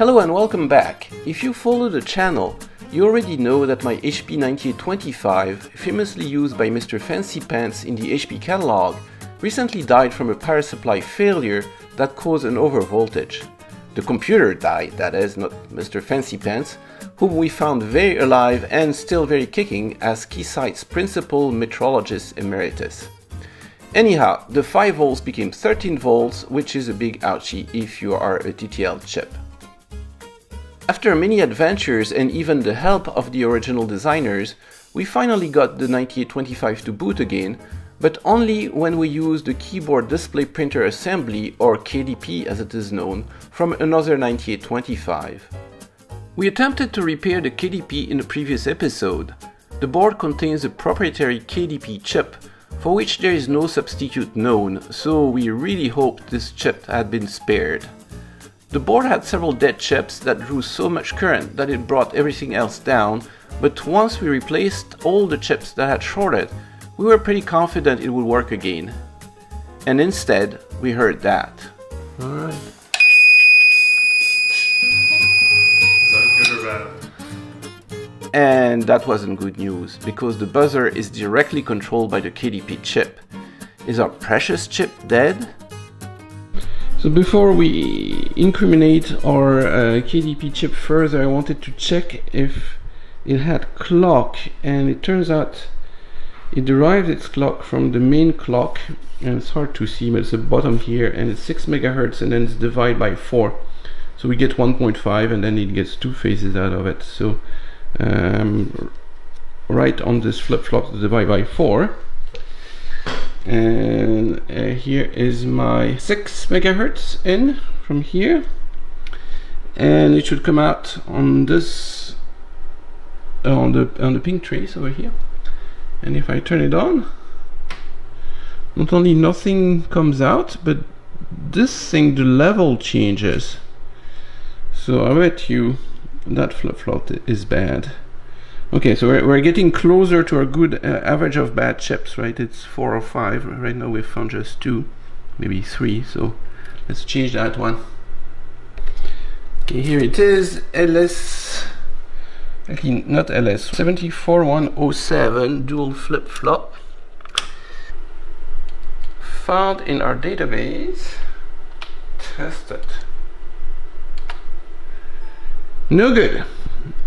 Hello and welcome back. If you follow the channel, you already know that my HP 9825, famously used by Mr. Fancy Pants in the HP catalog, recently died from a power supply failure that caused an overvoltage. The computer died, that is, not Mr. Fancy Pants, whom we found very alive and still very kicking as Keysight's principal metrologist emeritus. Anyhow, the 5 volts became 13 volts, which is a big ouchie if you are a TTL chip. After many adventures and even the help of the original designers, we finally got the 9825 to boot again, but only when we used the keyboard display printer assembly, or KDP as it is known, from another 9825. We attempted to repair the KDP in the previous episode. The board contains a proprietary KDP chip for which there is no substitute known, so we really hoped this chip had been spared. The board had several dead chips that drew so much current that it brought everything else down, but once we replaced all the chips that had shorted, we were pretty confident it would work again. And instead, we heard that. Alright. Is that good or bad? And that wasn't good news, because the buzzer is directly controlled by the KDP chip. Is our precious chip dead? So before we incriminate our uh, KDP chip further, I wanted to check if it had clock, and it turns out it derives its clock from the main clock, and it's hard to see, but it's the bottom here, and it's 6 megahertz, and then it's divided by 4. So we get 1.5, and then it gets two phases out of it. So um, right on this flip-flop divide by 4 and uh, here is my 6 megahertz in from here. And it should come out on this on the on the pink trace over here. And if I turn it on not only nothing comes out but this thing the level changes. So I bet you that flip-flop is bad okay so we're, we're getting closer to our good uh, average of bad chips right? It's four or five. Right now we've found just two maybe three so let's change that one. Okay here it is ls actually not ls 74107 dual flip-flop. Found in our database tested. No good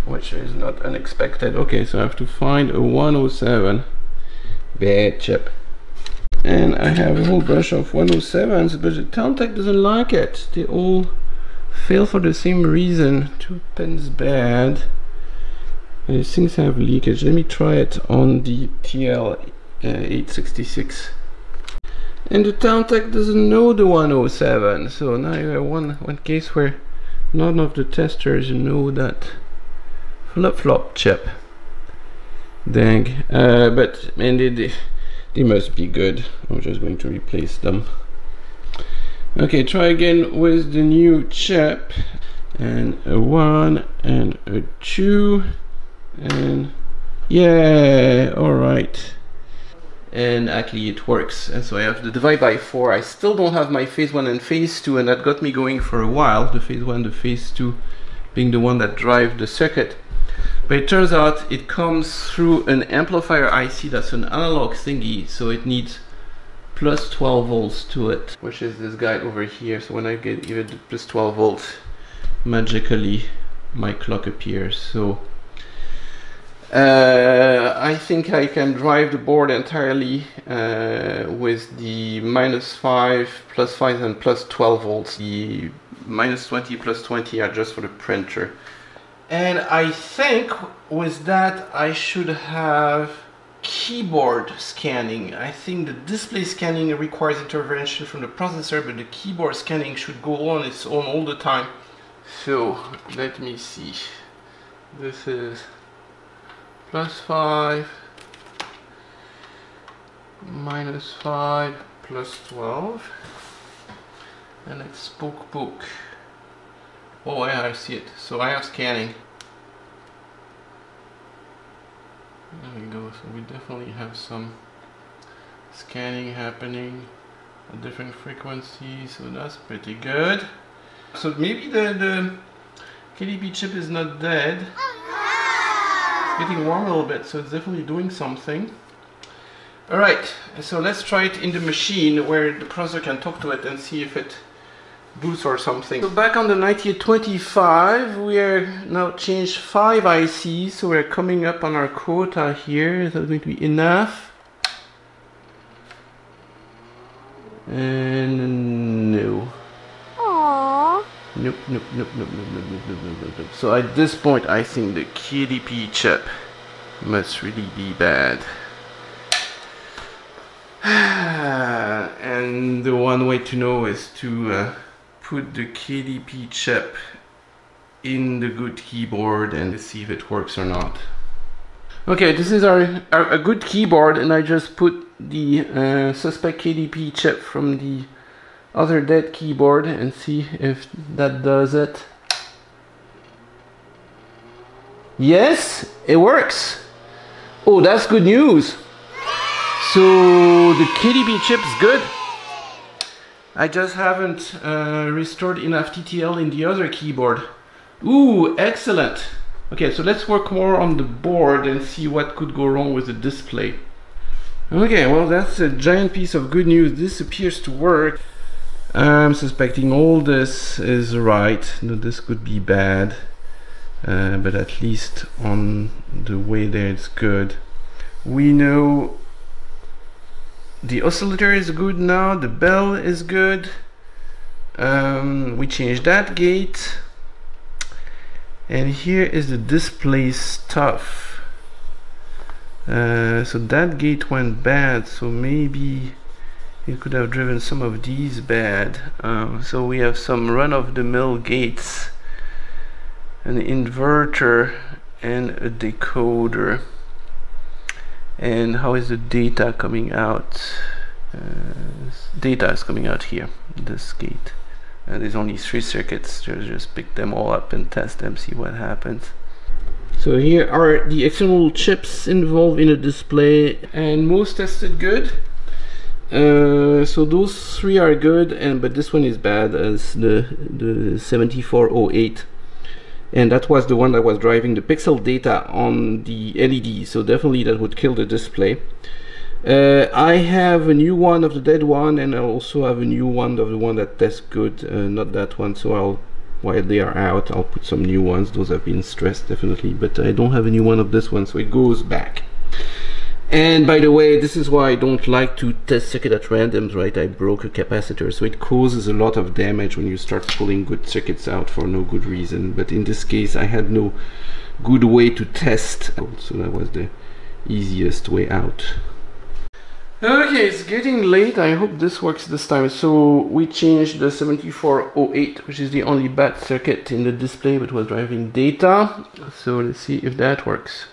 which is not unexpected. Okay so I have to find a 107 bad chip. And I have a whole bunch of 107s but the Towntech doesn't like it. They all fail for the same reason. Two pins bad. These things have leakage. Let me try it on the TL uh, 866 and the Towntech doesn't know the 107 so now you have one one case where none of the testers know that flip-flop chip. Dang. Uh, but man they, they, must be good. I'm just going to replace them. Okay try again with the new chip. And a one and a two and yeah all right and actually it works. And so I have to divide by 4 I still don't have my phase 1 and phase 2 and that got me going for a while. The phase 1 the phase 2 being the one that drive the circuit but it turns out it comes through an amplifier IC that's an analog thingy so it needs plus 12 volts to it which is this guy over here so when I get even plus 12 volts magically my clock appears so uh, I think I can drive the board entirely uh, with the minus 5, plus 5 and plus 12 volts. The minus 20 plus 20 are just for the printer. And I think with that I should have keyboard scanning. I think the display scanning requires intervention from the processor but the keyboard scanning should go on its own all the time. So let me see. This is plus 5 minus 5 plus 12 and it's spook book oh yeah I see it so I have scanning there we go so we definitely have some scanning happening at different frequencies so that's pretty good so maybe the, the KDP chip is not dead. It's getting warm a little bit, so it's definitely doing something. Alright, so let's try it in the machine where the processor can talk to it and see if it boosts or something. So back on the 9825, we are now changed 5 ICs, so we're coming up on our quota here. Is that going to be enough? And no. Aww. Nope, nope, nope, nope, nope, nope, nope, nope, nope, nope, nope. So at this point, I think the KDP chip must really be bad. and the one way to know is to uh, put the KDP chip in the good keyboard and see if it works or not. Okay, this is our, our a good keyboard, and I just put the uh, suspect KDP chip from the other dead keyboard and see if that does it. Yes, it works. Oh, that's good news. So the KDP chip's good. I just haven't uh, restored enough TTL in the other keyboard. Ooh, excellent. Okay, so let's work more on the board and see what could go wrong with the display. Okay, well that's a giant piece of good news. This appears to work. I'm suspecting all this is right. No, this could be bad. Uh, but at least on the way there it's good. We know the oscillator is good now, the bell is good. Um, we changed that gate. And here is the display stuff. Uh, so that gate went bad, so maybe it could have driven some of these bad. Um, so we have some run-of-the-mill gates, an inverter, and a decoder. And how is the data coming out? Uh, data is coming out here, this gate. Uh, there's only three circuits, just, just pick them all up and test them, see what happens. So here are the external chips involved in the display and most tested good. Uh, so those three are good and but this one is bad as the the 7408 and that was the one that was driving the pixel data on the LED so definitely that would kill the display. Uh, I have a new one of the dead one and I also have a new one of the one that tests good uh, not that one so I'll while they are out I'll put some new ones. Those have been stressed definitely but I don't have a new one of this one so it goes back and by the way, this is why I don't like to test circuit at random, right? I broke a capacitor, so it causes a lot of damage when you start pulling good circuits out for no good reason. But in this case, I had no good way to test, so that was the easiest way out. Okay, it's getting late. I hope this works this time. So we changed the 7408, which is the only bad circuit in the display, but was driving data. So let's see if that works.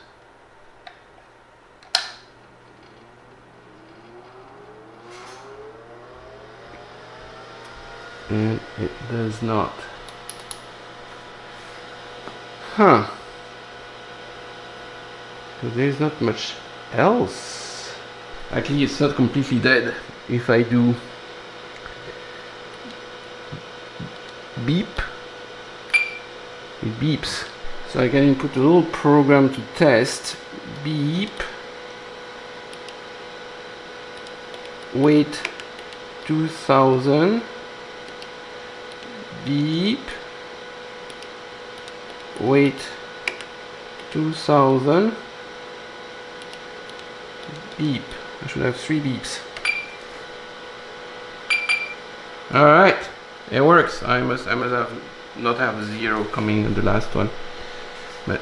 And it does not. Huh. There's not much else. Actually, it's not completely dead. If I do beep, it beeps. So I can input a little program to test beep. Wait 2000 beep wait 2000 beep I should have three beeps alright. It works. I must I must have not have zero coming in the last one. But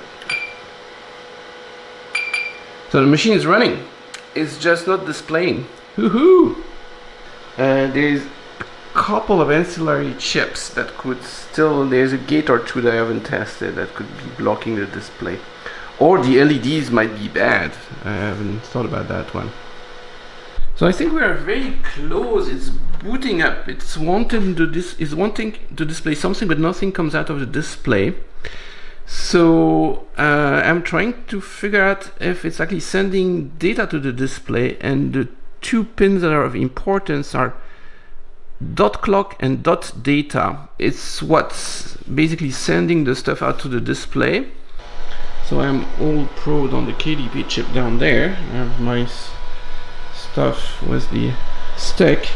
so the machine is running. It's just not displaying. Hoo and uh, there's couple of ancillary chips that could still there's a gate or two that I haven't tested that could be blocking the display. Or the LEDs might be bad. I haven't thought about that one. So I think we are very close. It's booting up. It's wanting to dis is wanting to display something but nothing comes out of the display. So uh, I'm trying to figure out if it's actually sending data to the display and the two pins that are of importance are dot clock and dot data. It's what's basically sending the stuff out to the display. So I'm all proed on the KDP chip down there. I have my stuff with the stick.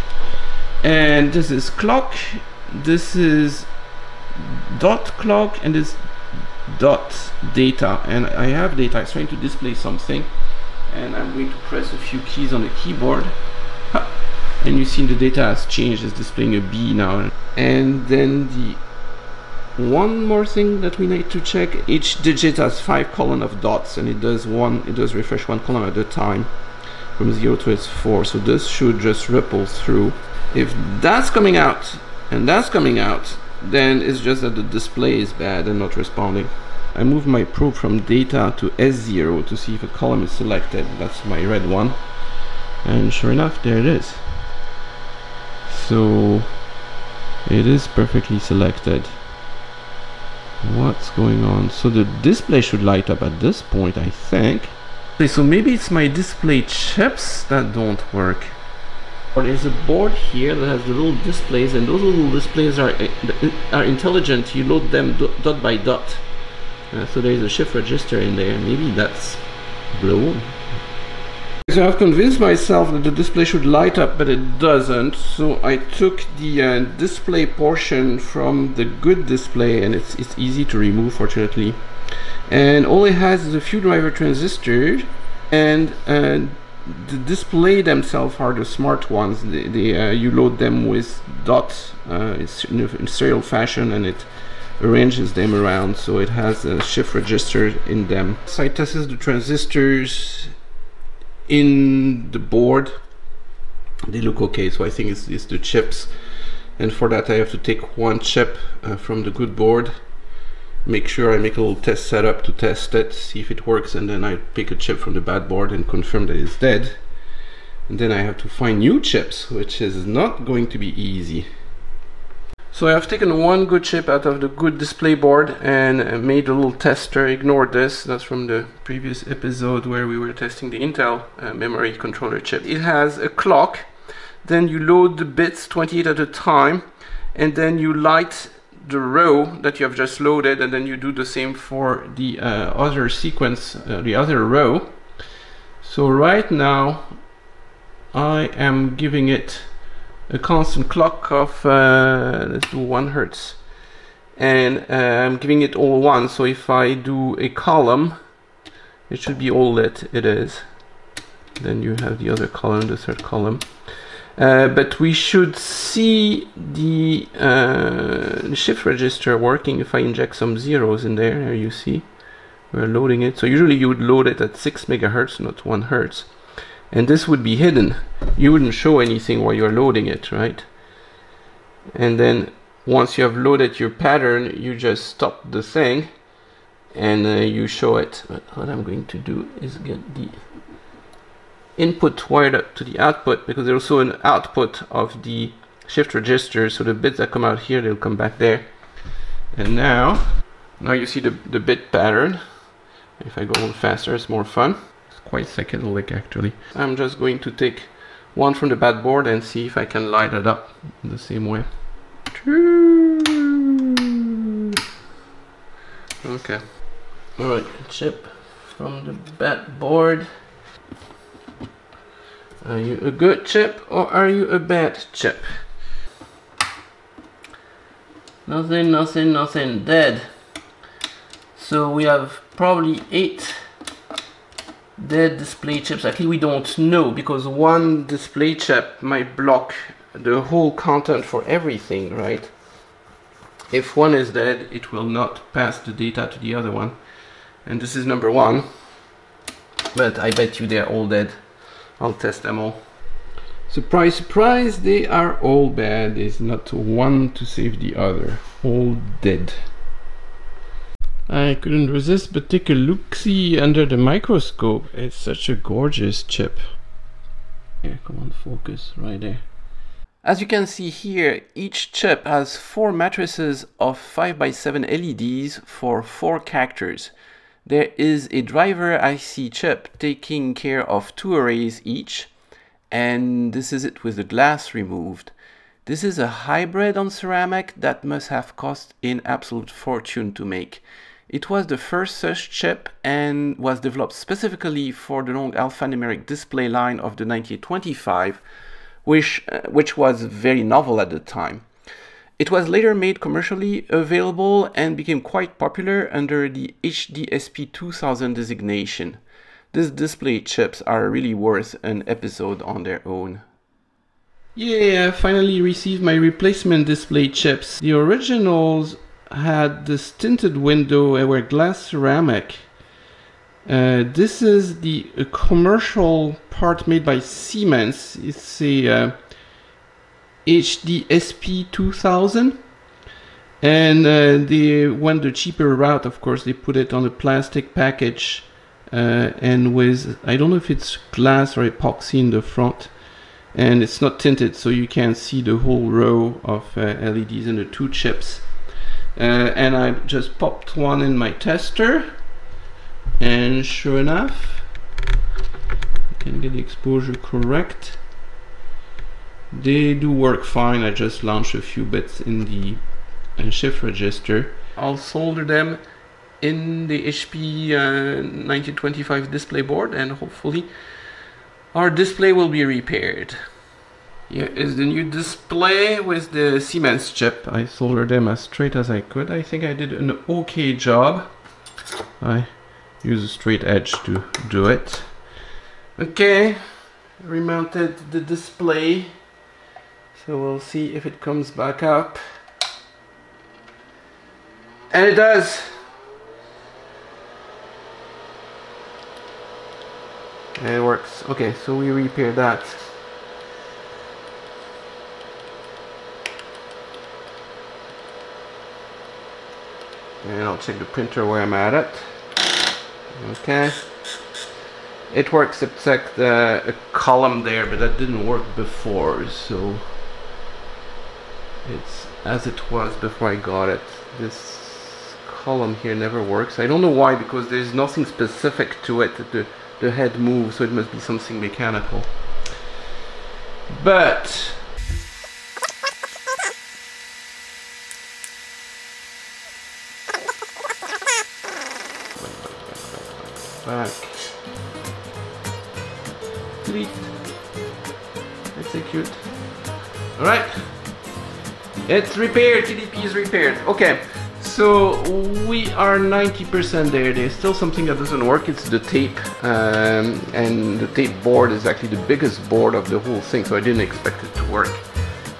And this is clock, this is dot clock, and this dot data. And I have data, it's trying to display something. And I'm going to press a few keys on the keyboard and you see the data has changed it's displaying a B now. And then the one more thing that we need to check each digit has five column of dots and it does one it does refresh one column at a time from 0 to its 4 so this should just ripple through. If that's coming out and that's coming out then it's just that the display is bad and not responding. I move my probe from data to S0 to see if a column is selected. That's my red one. And sure enough there it is so it is perfectly selected. What's going on? So the display should light up at this point I think. Okay, so maybe it's my display chips that don't work. Or there's a board here that has the little displays and those little displays are uh, are intelligent. You load them dot by dot. Uh, so there's a shift register in there. Maybe that's blown so I've convinced myself that the display should light up, but it doesn't. So I took the uh, display portion from the good display, and it's, it's easy to remove, fortunately. And all it has is a few driver transistors, and uh, the display themselves are the smart ones. They, they uh, you load them with dots uh, in serial fashion, and it arranges them around so it has a shift register in them. So I tested the transistors in the board. They look okay so I think it's, it's the chips. And for that I have to take one chip uh, from the good board. Make sure I make a little test setup to test it see if it works and then I pick a chip from the bad board and confirm that it's dead. And then I have to find new chips which is not going to be easy so I've taken one good chip out of the good display board and made a little tester. Ignore this, that's from the previous episode where we were testing the Intel uh, memory controller chip. It has a clock, then you load the bits 28 at a time, and then you light the row that you have just loaded, and then you do the same for the uh, other sequence, uh, the other row. So right now I am giving it a constant clock of uh, let's do one hertz. And uh, I'm giving it all one so if I do a column it should be all lit it is. Then you have the other column the third column. Uh, but we should see the, uh, the shift register working if I inject some zeros in there there you see. We're loading it. So usually you would load it at 6 megahertz not 1 hertz and this would be hidden. You wouldn't show anything while you're loading it right? And then once you have loaded your pattern you just stop the thing and uh, you show it. But what I'm going to do is get the input wired up to the output because there's also an output of the shift register so the bits that come out here they'll come back there. And now now you see the, the bit pattern. If I go a little faster it's more fun quite psychedelic actually. I'm just going to take one from the bad board and see if I can light it up the same way. Okay. Alright, chip from the bad board. Are you a good chip or are you a bad chip? Nothing, nothing, nothing, dead. So we have probably eight dead display chips. Actually we don't know because one display chip might block the whole content for everything right? If one is dead it will not pass the data to the other one. And this is number one. But I bet you they're all dead. I'll test them all. Surprise surprise they are all bad. There's not one to save the other. All dead I couldn't resist but take a look-see under the microscope. It's such a gorgeous chip. Here, come on, focus right there. As you can see here, each chip has four matrices of 5x7 LEDs for four characters. There is a driver IC chip taking care of two arrays each, and this is it with the glass removed. This is a hybrid on ceramic that must have cost an absolute fortune to make. It was the first such chip and was developed specifically for the long alphanumeric display line of the 9825, which, uh, which was very novel at the time. It was later made commercially available and became quite popular under the HDSP 2000 designation. These display chips are really worth an episode on their own. Yeah, I finally received my replacement display chips. The originals had this tinted window were glass ceramic. Uh, this is the commercial part made by Siemens. It's a uh, HDSP 2000 and uh, they went the cheaper route of course they put it on a plastic package uh, and with I don't know if it's glass or epoxy in the front and it's not tinted so you can see the whole row of uh, LEDs and the two chips uh, and I just popped one in my tester. And sure enough you can get the exposure correct. They do work fine. I just launched a few bits in the uh, shift register. I'll solder them in the HP uh, 9825 display board and hopefully our display will be repaired. Here is the new display with the Siemens chip. I soldered them as straight as I could. I think I did an okay job. I use a straight edge to do it. Okay, remounted the display. So we'll see if it comes back up. And it does. it works okay so we repair that and I'll check the printer where I'm at it. Okay. It works except uh, a column there but that didn't work before so it's as it was before I got it. This column here never works. I don't know why because there's nothing specific to it the, the head moves so it must be something mechanical. But all right it's repaired KDP is repaired okay so we are 90% there. There's still something that doesn't work. It's the tape. Um, and the tape board is actually the biggest board of the whole thing. So I didn't expect it to work.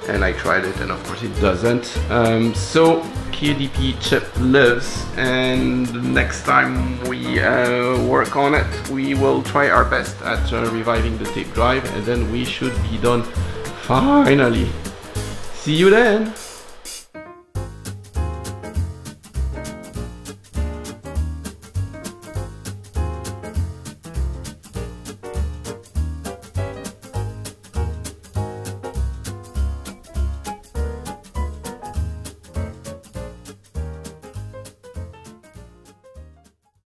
And I tried it and of course it doesn't. Um, so KDP chip lives and next time we uh, work on it we will try our best at uh, reviving the tape drive and then we should be done finally. See you then!